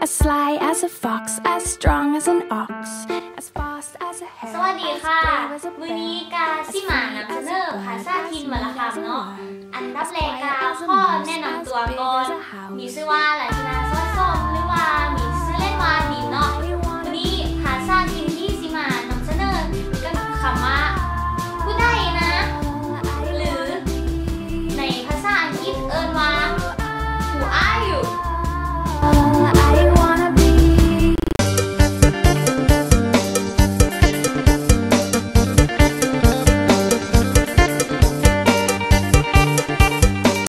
As sly as a fox, as strong as an ox, as fast as a hare, วัสดีค่ะอันดับแรกกาข้อแนะนำตัวก่อน มีชื่อว่าลัชนา